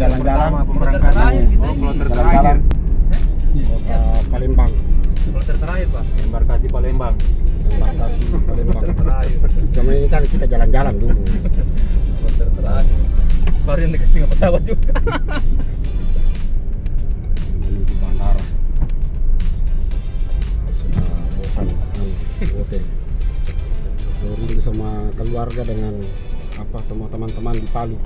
jalan-jalan pemberangkatan Jalan-jalan. kota Palembang Kloter terakhir. pak. embarkasi Palembang embarkasi Palembang cuma ini kan kita jalan-jalan dulu. Kloter terakhir. Baru yang dikasih pesawat juga. menuju bandara. Sudah bosan hotel so rindu sama keluarga dengan apa sama teman-teman di Palu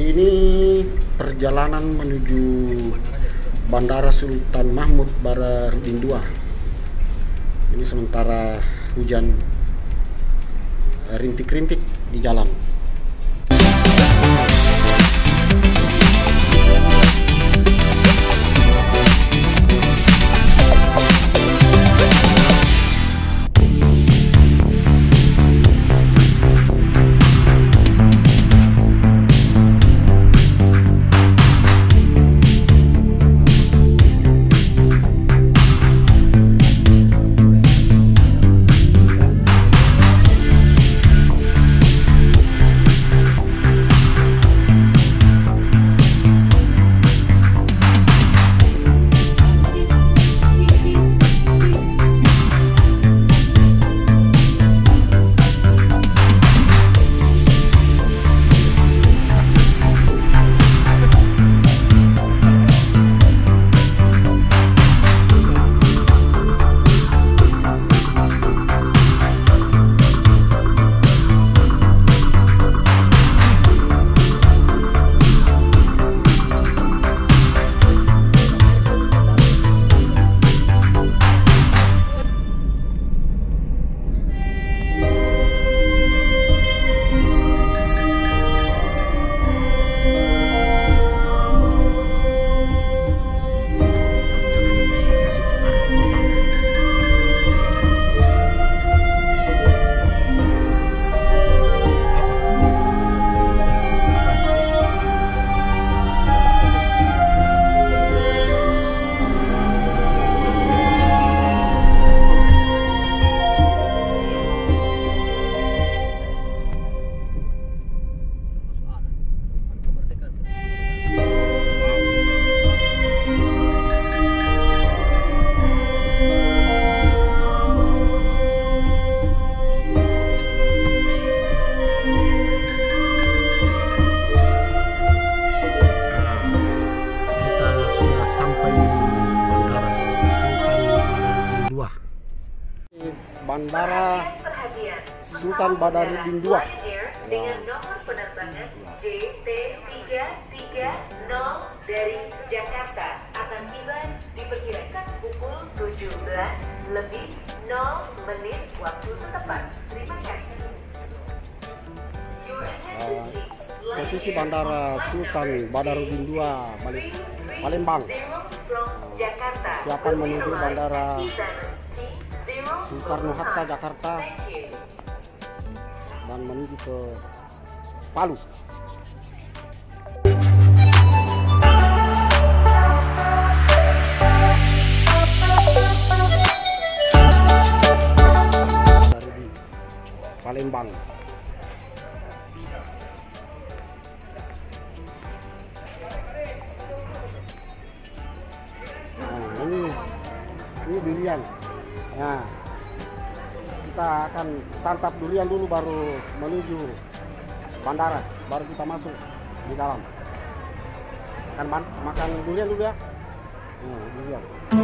Ini perjalanan menuju Bandara Sultan Mahmud Badarudin II. Ini sementara hujan eh, rintik-rintik di jalan. Bandara Sultan Badarudin II. dengan nomor penerbangan JT330 dari Jakarta akan tiba diperkirakan pukul 17 lebih 0 menit waktu setempat. Terima kasih. Posisi Bandara Sultan Badarudin II balik Palembang. Jakarta. Siapan menuju Bandara Soekarno Soekarno-Hatta Jakarta dan menuju ke Palu. Palembang. Nah, ini ini durian. Nah, kita akan santap durian dulu baru menuju bandara. Baru kita masuk di dalam. Akan makan durian dulu ya? Hmm, durian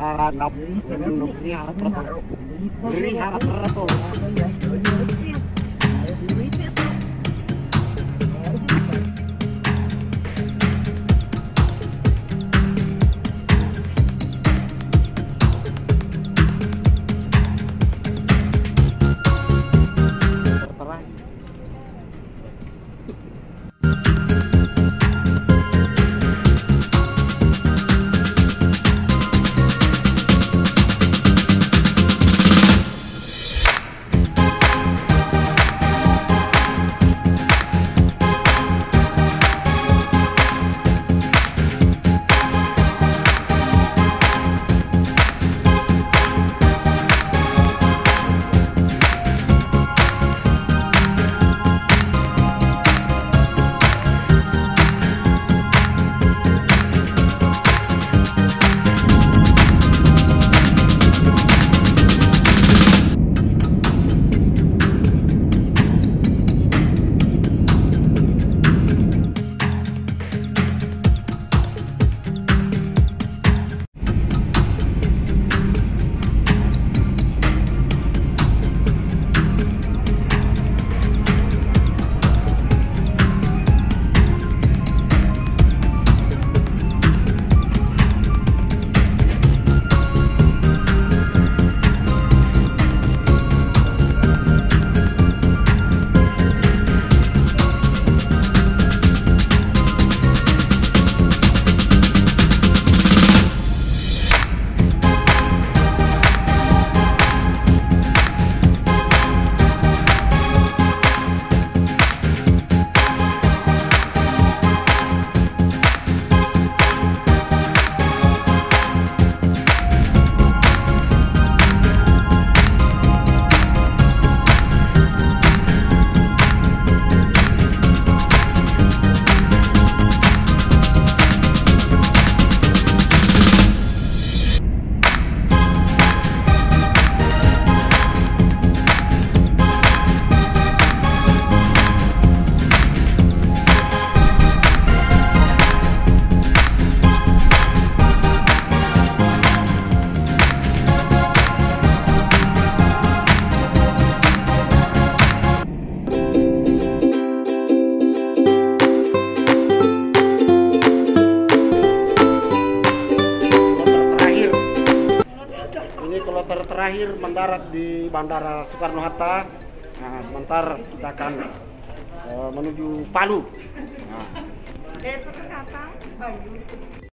harap negeri harap negeri harap terakhir mendarat di Bandara Soekarno Hatta. Nah, sebentar kita akan eh, menuju Palu. Nah,